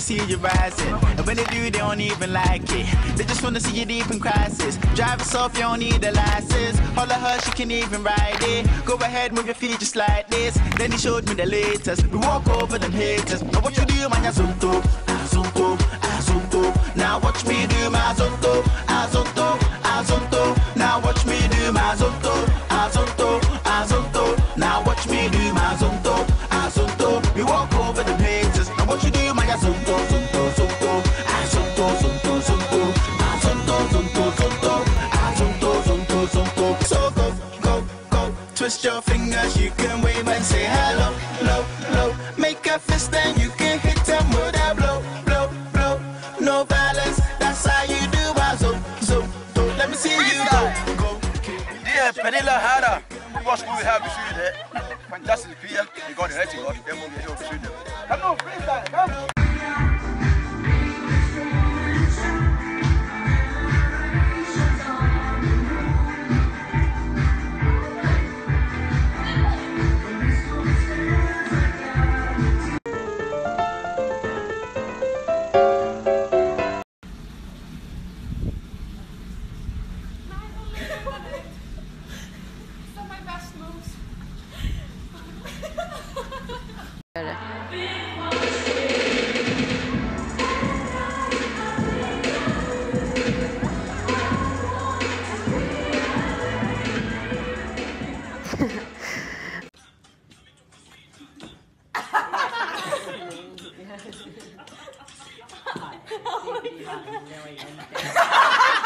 see you rising. And when they do, they don't even like it. They just wanna see you deep in crisis. Drive yourself, you don't need a license. Holler her, she can even ride it. Go ahead, move your feet just like this. Then he showed me the latest. We walk over them haters. Now what you do, man, zonto, azonto, Twist your fingers, you can wave and say hello, hello, hello. Make a fist and you can hit them with a blow, blow, blow. No violence, that's how you do my zo, zo, zo. Let me see you go, go. Dear Pernille Harder, what school we have between there? Fantastic Pia, you got the right to go, then we'll be able to them. Come Of oh my. Really?